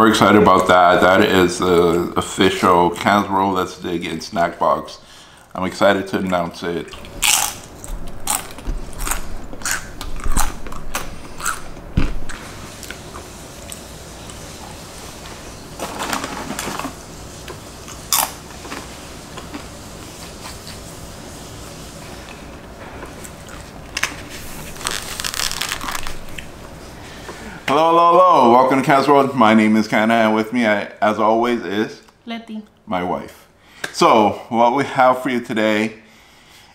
we're excited about that. That is the official Cana's World Let's Dig In snack box. I'm excited to announce it. Hello, hello, hello. Welcome to Cana's World. My name is Cana, and with me, I, as always, is Letty. my wife. So, what we have for you today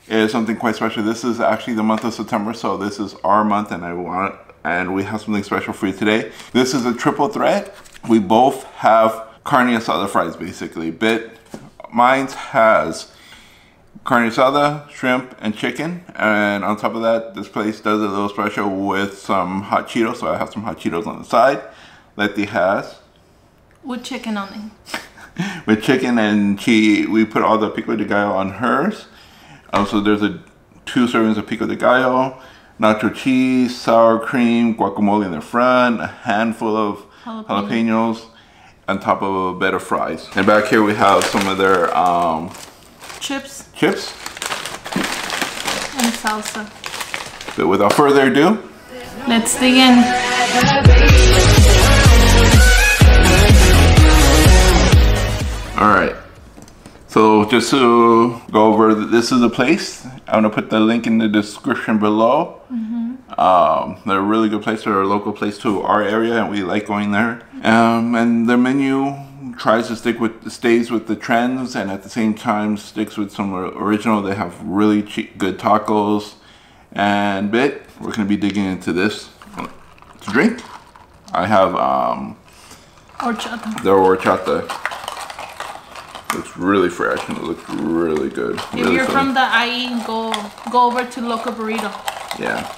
is something quite special. This is actually the month of September, so this is our month, and I want and we have something special for you today. This is a triple threat. We both have carne asada fries, basically. Bit mine has carne asada, shrimp, and chicken. And on top of that, this place does a little special with some hot Cheetos. So I have some hot Cheetos on the side. Letty has With chicken on it. with chicken and she we put all the pico de gallo on hers. Also, there's a two servings of pico de gallo, nacho cheese, sour cream, guacamole in the front, a handful of Jalapeno. jalapenos on top of a bed of fries. And back here we have some of their um, Chips chips. and salsa. But without further ado, Let's dig in. All right. So just to go over, this is the place. I'm gonna put the link in the description below. Um, they're a really good place. They're a local place to our area, and we like going there. Um, and their menu tries to stick with stays with the trends, and at the same time sticks with some original. They have really cheap, good tacos. And bit, we're gonna be digging into this to drink. I have um, Horchata. the horchata. Looks really fresh and it looks really good. If really you're from the IE, go go over to Loco Burrito. yeah.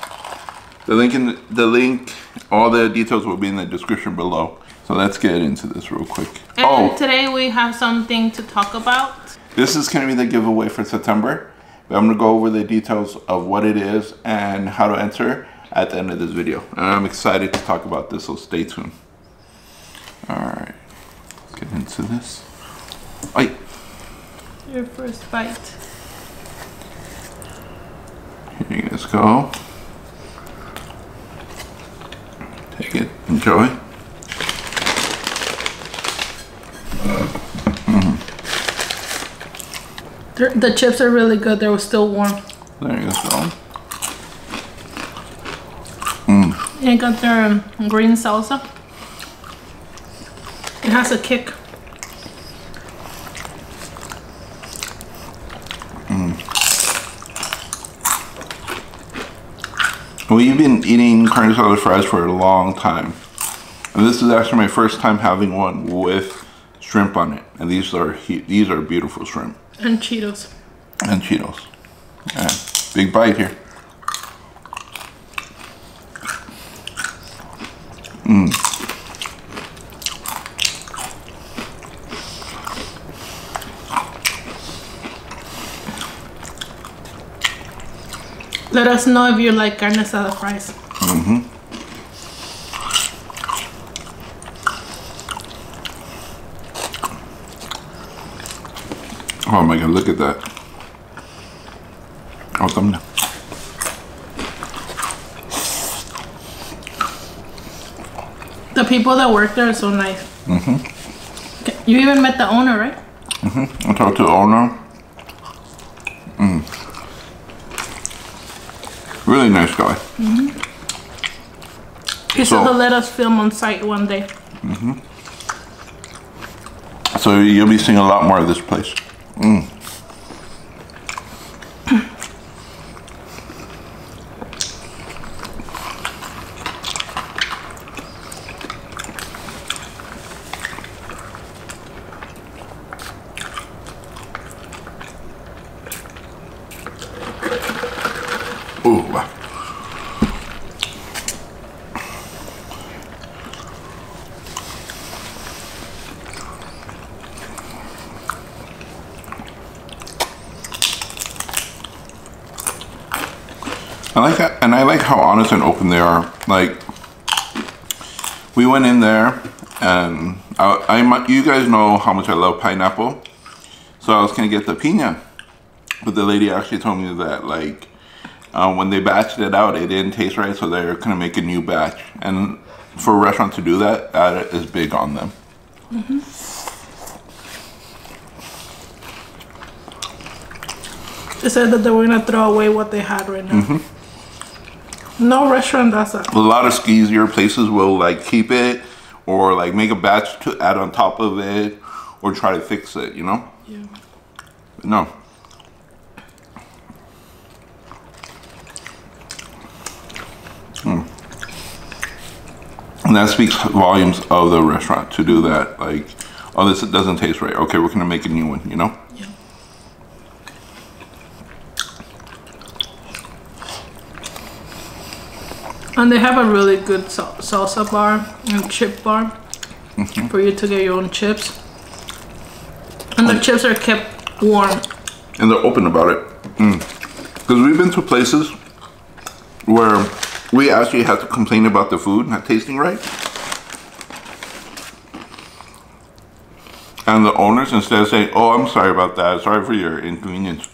The link in the, the link, all the details will be in the description below. So let's get into this real quick. And oh, today we have something to talk about. this is gonna be the giveaway for September. But I'm gonna go over the details of what it is and how to enter at the end of this video. And I'm excited to talk about this, so stay tuned. All right, let's get into this. Wait. Your first bite. Here you guys go. Take it, enjoy. They're- The chips are really good. They were still warm. There you go. And I got their um, green salsa. It has a kick. We've been eating carne asada fries for a long time. And this is actually my first time having one with shrimp on it. And these are these are beautiful shrimp And Cheetos. and Cheetos. Yeah, big bite here. Mm. Let us know if you like carne asada fries. Mm-hmm. Oh my god, look at that. Oh, come now. The people that work there are so nice. Mm-hmm. You even met the owner, right? Mhm. I talked to the owner. Mm. Really nice guy. Mhm. He So- said he'll let us film on site one day. Mhm. So you'll be seeing a lot more of this place. 음. 오, 와. I like how honest and open they are. Like, we went in there, and I, I you guys know how much I love pineapple, so I was gonna get the pina, but the lady actually told me that like uh, when they batched it out, it didn't taste right, so they're gonna make a new batch. And for a restaurant to do that, that is big on them. They said that they were gonna throw away what they had right now. No restaurant does that. A lot of skeezier places will like keep it or like make a batch to add on top of it or try to fix it, you know? Yeah. No. Hmm. And that speaks volumes of the restaurant to do that. Like, oh, this doesn't taste right. Okay, we're gonna make a new one. You know? And they have a really good sal- salsa bar and chip bar mm-hmm. for you to get your own chips. And the chips are kept warm. And they're open about it. Mm. Because we've been to places where we actually had to complain about the food not tasting right. And the owners, instead of saying, "Oh, I'm sorry about that. Sorry for your inconvenience,"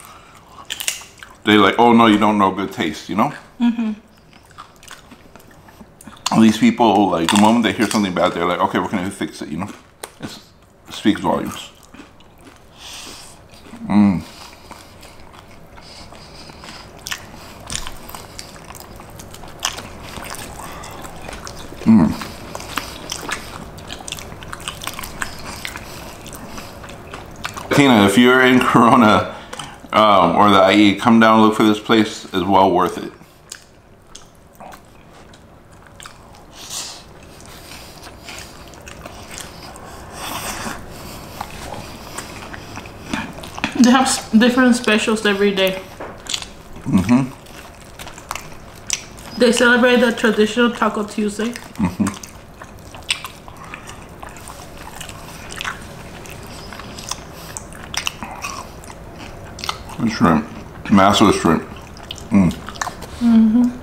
they like, "Oh no, you don't know good taste," you know. Mm-hmm. These people, like, the moment they hear something bad, they're like, "Okay, we're gonna fix it," you know. It's, it speaks volumes. Tina, if you're in Corona um, or the IE, come down and look for this place. is well worth it. They have different specials every day. Mm-hmm. They celebrate the traditional Taco Tuesday. Mm-hmm. And shrimp, massive shrimp. Mm. Mm-hmm.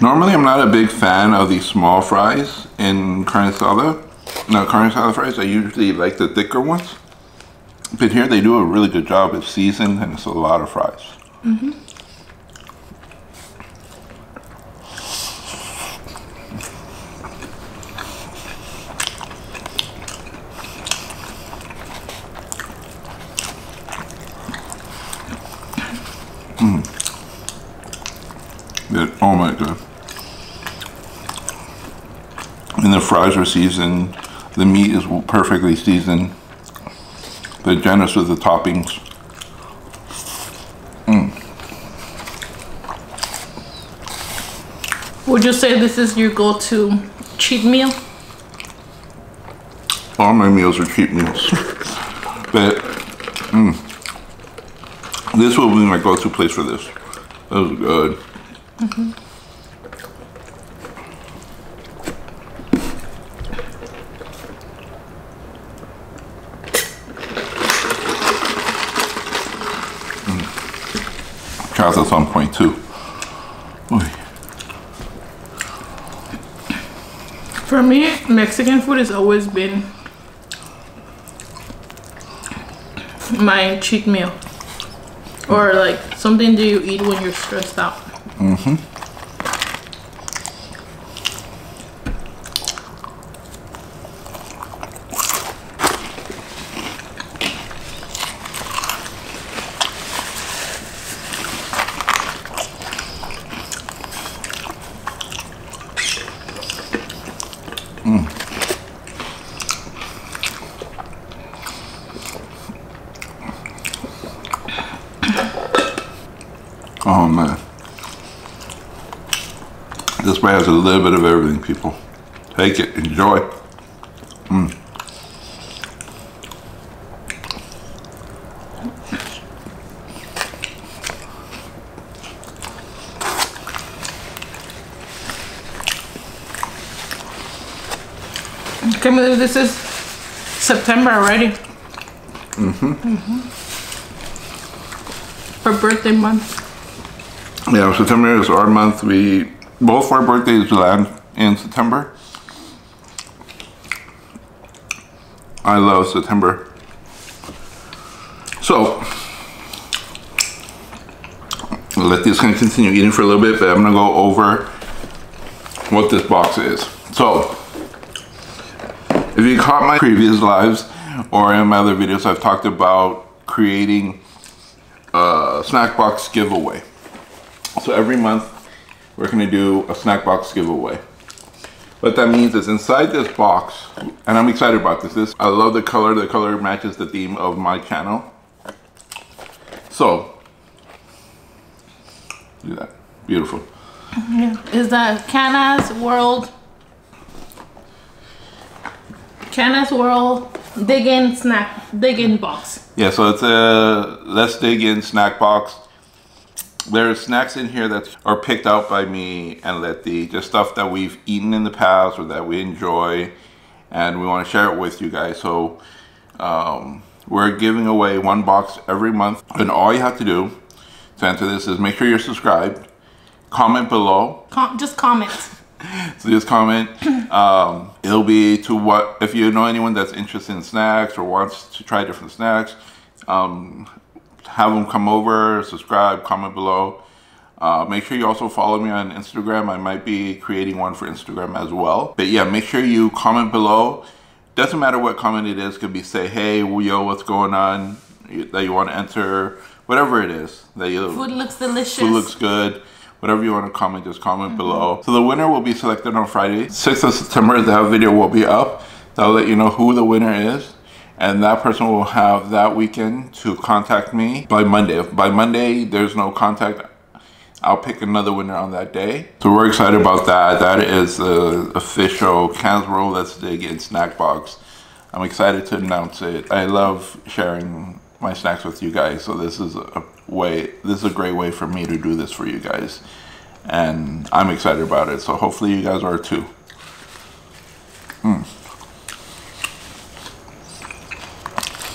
Normally, I'm not a big fan of these small fries in carne asada. No, carne asada fries. I usually like the thicker ones. But here they do a really good job. It's seasoned and it's a lot of fries. Good. Oh my god. And the fries are seasoned. The meat is perfectly seasoned. They're generous with the toppings. Would you say this is your go-to cheat meal? All my meals are cheap meals. but mm, this will be my go-to place for this. That was good. Mm. Chocolate's on point too. Oy. For me, Mexican food has always been my cheat meal. Or like something that you eat when you're stressed out. Oh Way has a little bit of everything, people. Take it, enjoy. Mm. Can't believe this is September already. Mm-hmm. Mm-hmm. For birthday month. Yeah, September is our month. We both our birthdays land in September. I love September. So, I'll let this continue eating for a little bit, but I'm gonna go over what this box is. So, if you caught my previous lives or in my other videos, I've talked about creating a snack box giveaway. So every month we're gonna do a snack box giveaway. What that means is inside this box, and I'm excited about this. This I love the color. The color matches the theme of my channel. So, do that. Beautiful. Yeah. Is that Cana's World? Cana's World Dig In Snack Dig In Box. Yeah, so it's a let's dig in snack box. There's snacks in here that are picked out by me and Letty, just stuff that we've eaten in the past or that we enjoy, and we want to share it with you guys. So um, we're giving away one box every month, and all you have to do to enter this is make sure you're subscribed, comment below, Com- just comment. so just comment. Um, it'll be to what if you know anyone that's interested in snacks or wants to try different snacks. Um, have them come over, subscribe, comment below. Uh, make sure you also follow me on Instagram. I might be creating one for Instagram as well. But yeah, make sure you comment below. Doesn't matter what comment it is. Could be say, hey, yo, what's going on? That you want to enter, whatever it is. That you Food looks delicious. Food looks good. Whatever you want to comment, just comment below. So the winner will be selected on Friday. 6th of September, that video will be up. That'll let you know who the winner is. And that person will have that weekend to contact me by Monday. If by Monday there's no contact, I'll pick another winner on that day. So we're excited about that. That is the official Cana's World Let's Dig In snack box. I'm excited to announce it. I love sharing my snacks with you guys. So this is a way, this is a great way for me to do this for you guys. And I'm excited about it. So hopefully you guys are too. Hmm.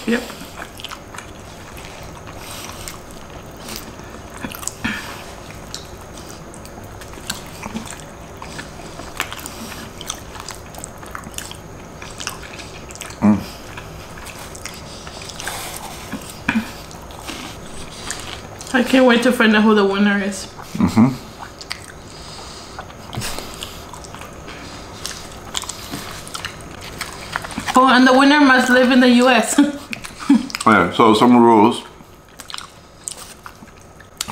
Yep. I can't wait to find out who the winner is. Mm-hmm. Oh, and the winner must live in the U.S. Oh, yeah, so some rules.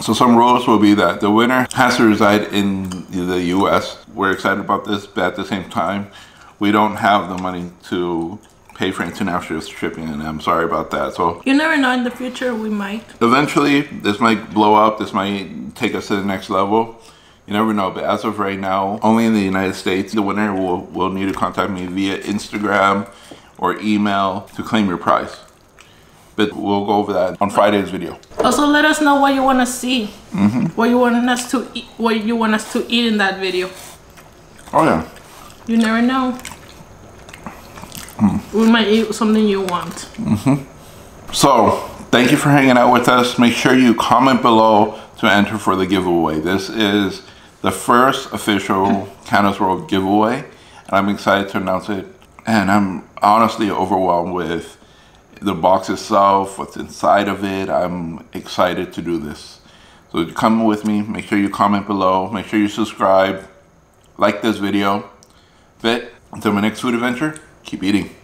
So some rules will be that the winner has to reside in the U.S. We're excited about this, but at the same time, we don't have the money to pay for international shipping, and I'm sorry about that. So you never know. In the future, we might. eventually, this might blow up. This might take us to the next level. You never know, but as of right now, only in the United States, the winner will, will need to contact me via Instagram or email to claim your prize. But we'll go over that on Friday's video. Also, let us know what you want to see. What you want us to eat. What you want us to eat in that video. Oh yeah. You never know. We might eat something you want. So, thank you for hanging out with us. Make sure you comment below to enter for the giveaway. This is the first official Cana's World giveaway, and I'm excited to announce it. And I'm honestly overwhelmed with the box itself, what's inside of it. I'm excited to do this. So, come with me. Make sure you comment below. Make sure you subscribe. Like this video. But until my next food adventure, keep eating.